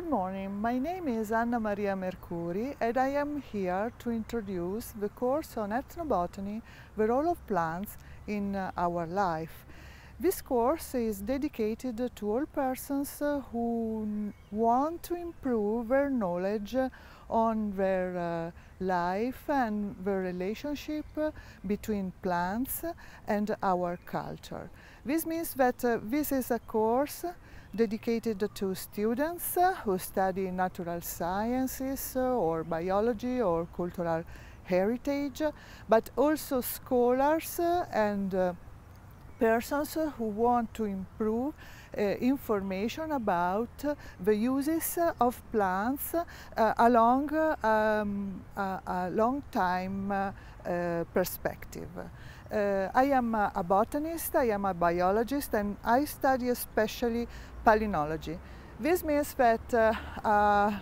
Good morning, my name is Anna Maria Mercuri and I am here to introduce the course on ethnobotany, the role of plants in uh, our life. This course is dedicated to all persons uh, who want to improve their knowledge on their uh, life and the relationship between plants and our culture. This means that uh, this is a course dedicated to students who study natural sciences or biology or cultural heritage, but also scholars and persons who want to improve uh, information about the uses of plants uh, along um, a, a, long time uh, perspective. I am a botanist, I am a biologist and I study especially palynology. This means that a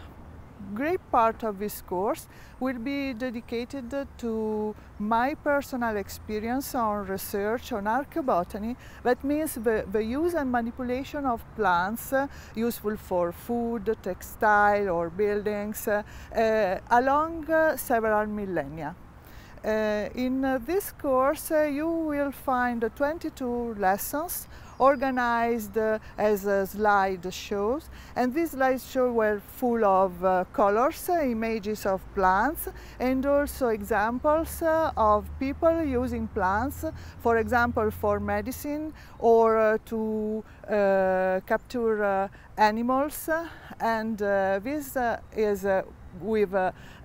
great part of this course will be dedicated to my personal experience on research on archaeobotany. That means the, the use and manipulation of plants uh, useful for food, textile or buildings uh, uh along several millennia. Uh, in uh, this course uh, you will find 22 lessons organized uh, as a slide shows and these slide shows were full of uh, colors, uh, images of plants and also examples uh, of people using plants for example for medicine or uh, to capture animals and this is with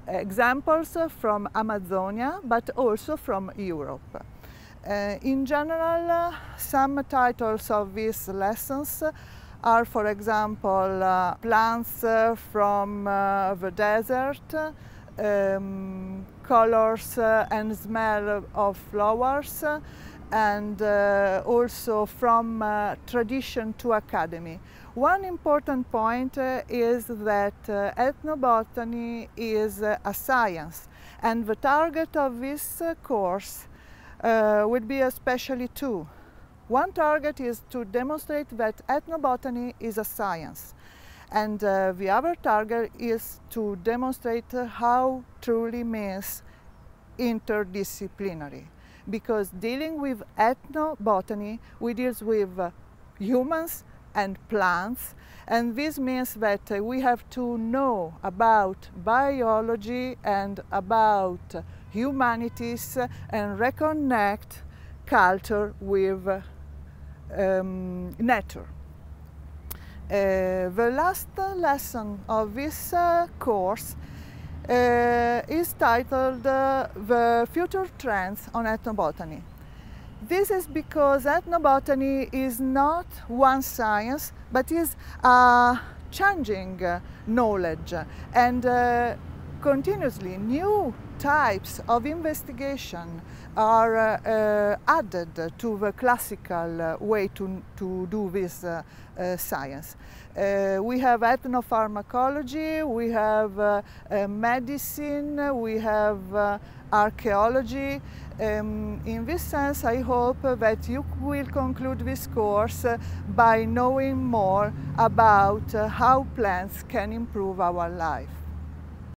examples from Amazonia, but also from Europe. Uh, in general, uh, some titles of these lessons are, for example, uh, plants uh, from uh, the desert, um, colors uh, and smell of flowers, and also from tradition to academy. One important point is that ethnobotany is a science and the target of this uh, would be especially two. One target is to demonstrate that ethnobotany is a science. And the other target is to demonstrate how truly means interdisciplinary. Because dealing with ethnobotany, we deal with uh, humans and plants. And this means that uh, we have to know about biology and about humanities and reconnect culture with um, nature. Uh, the last lesson of this uh, course uh, is titled uh, The Future Trends on Ethnobotany. This is because ethnobotany is not one science, but is a changing knowledge and uh, continuously new types of investigation are uh, added to the classical uh, way to, to do this uh, uh science. Uh, we have ethnopharmacology, we have uh, medicine, we have archaeology. Um, in this sense, I hope that you will conclude this course by knowing more about how plants can improve our life.